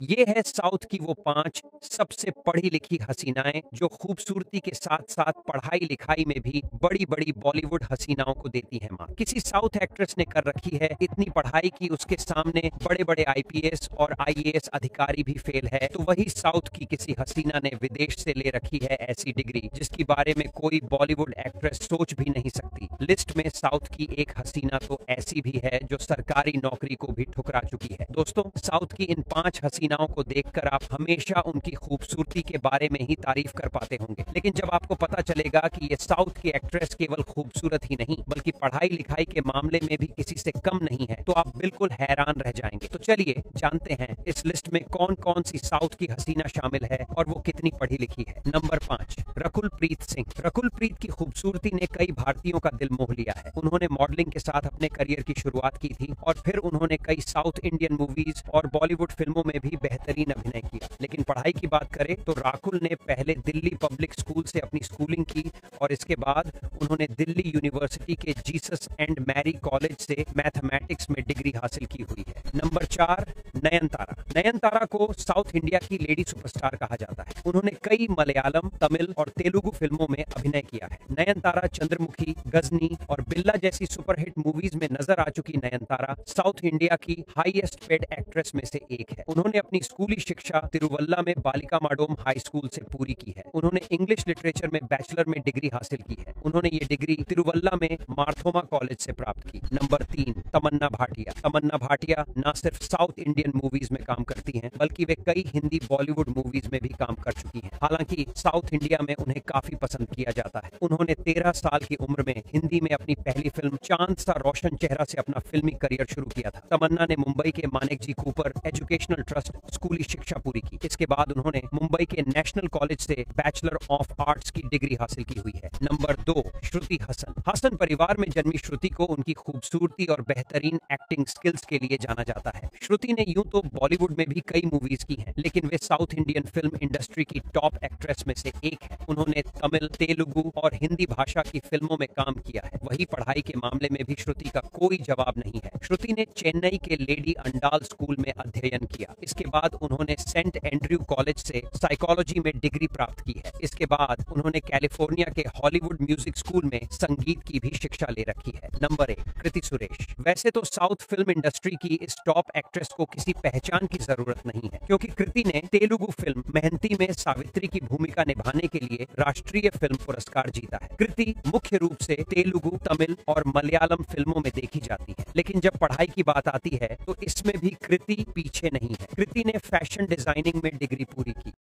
ये है साउथ की वो पाँच सबसे पढ़ी लिखी हसीनाएँ जो खूबसूरती के साथ साथ पढ़ाई लिखाई में भी बड़ी बड़ी बॉलीवुड हसीनाओं को देती हैं माँ। किसी साउथ एक्ट्रेस ने कर रखी है इतनी पढ़ाई की उसके सामने बड़े बड़े आईपीएस और आईएएस अधिकारी भी फेल है तो वही साउथ की किसी हसीना ने विदेश से ले रखी है ऐसी डिग्री, जिसके बारे में कोई बॉलीवुड एक्ट्रेस सोच भी नहीं सकती। लिस्ट में साउथ की एक हसीना तो ऐसी भी है जो सरकारी नौकरी को भी ठुकरा चुकी है। दोस्तों, साउथ की इन पाँच हसीना हसीनाओं को देखकर आप हमेशा उनकी खूबसूरती के बारे में ही तारीफ़ कर पाते होंगे। लेकिन जब आपको पता चलेगा कि ये साउथ की एक्ट्रेस केवल खूबसूरत ही नहीं, बल्कि पढ़ाई लिखाई के मामले में भी किसी से कम नहीं है तो आप बिल्कुल हैरान रह जाएँगे। तो चलिए जानते हैं इस लिस्ट में कौन कौन सी साउथ की हसीना शामिल है और वो कितनी पढ़ी लिखी है। नंबर पाँच रकुल प्रीत सिंह। रकुल प्रीत की खूबसूरती ने कई भारतीयों का दिल मोह लिया है। उन्होंने मॉडलिंग के साथ अपने करियर की शुरुआत की थी और फिर उन्होंने कई साउथ इंडियन मूवीज़ और बॉलीवुड फ़िल्मों में भी बेहतरीन अभिनय किया। लेकिन पढ़ाई की बात करें तो राकुल ने पहले दिल्ली पब्लिक स्कूल से अपनी स्कूलिंग की और इसके बाद उन्होंने दिल्ली यूनिवर्सिटी के जीसस एंड मैरी कॉलेज से मैथमेटिक्स में डिग्री हासिल की हुई है। नंबर चार, नयनतारा। नयनतारा को साउथ इंडिया की लेडी सुपरस्टार कहा जाता है। उन्होंने कई मलयालम, तमिल और तेलुगु फ़िल्मों में अभिनय किया है। नयनतारा, चंद्रमुखी, गजनी और बिल्ला जैसी सुपरहिट मूवीज़ में नज़र आ चुकी नयनतारा साउथ इंडिया की हाईएस्ट पेड एक्ट्रेस में से एक है। उन्होंने अपनी स्कूली शिक्षा तिरुवल्ला में बालिका माडोम हाई स्कूल से पूरी की है। उन्होंने इंग्लिश लिटरेचर में बैचलर में डिग्री हासिल की है। उन्होंने ये डिग्री तिरुवल्ला में मार्थोमा कॉलेज से प्राप्त की। नंबर तीन, तमन्ना भाटिया। तमन्ना भाटिया न सिर्फ़ साउथ इंडियन मूवीज़ में काम करती है, बल्कि वे कई हिंदी बॉलीवुड मूवीज़ में भी काम कर चुकी है। हालाँकि साउथ इंडिया में उन्हें काफ़ी पसंद किया जाता है। उन्होंने तेरह साल की उम्र में हिंदी में अपनी पहली फ़िल्म चाँद सा रोशन चेहरा से अपना फिल्मी करियर शुरू किया था। तमन्ना ने मुंबई के मानिक जी कूपर एजुकेशनल ट्रस्ट स्कूली शिक्षा पूरी की। इसके बाद उन्होंने मुंबई के नेशनल कॉलेज से बैचलर ऑफ़ आर्ट्स की डिग्री हासिल की हुई है। नंबर दो, श्रुति हसन। हसन परिवार में जन्मी श्रुति को उनकी खूबसूरती और बेहतरीन एक्टिंग स्किल्स के लिए जाना जाता है। श्रुति ने यूँ तो बॉलीवुड में भी कई मूवीज़ की हैं, लेकिन वे साउथ इंडियन फ़िल्म इंडस्ट्री की टॉप एक्ट्रेस में से एक है। उन्होंने तमिल, तेलुगु और हिंदी भाषा की फ़िल्मों में काम किया है। वही पढ़ाई के मामले में भी श्रुति का कोई जवाब नहीं है। श्रुति ने चेन्नई के लेडी अंडाल स्कूल में अध्ययन किया। इसके बाद उन्होंने सेंट एंड्रयू कॉलेज से साइकोलॉजी में डिग्री प्राप्त की है। इसके बाद उन्होंने कैलिफ़ोर्निया के हॉलीवुड म्यूज़िक स्कूल में संगीत की भी शिक्षा ले रखी है। नंबर एक, कृति सुरेश। वैसे तो साउथ फ़िल्म इंडस्ट्री की इस टॉप एक्ट्रेस को किसी पहचान की ज़रूरत नहीं है, क्योंकि कृति ने तेलुगु फ़िल्म मेहनती में सावित्री की भूमिका निभाने के लिए राष्ट्रीय फ़िल्म पुरस्कार जीता है। कृति मुख्य रूप से तेलुगु, तमिल और मलयालम फ़िल्मों में देखी जाती है, लेकिन जब पढ़ाई की बात आती है तो इसमें भी कृति पीछे नहीं है। ने फ़ैशन डिज़ाइनिंग में डिग्री पूरी की।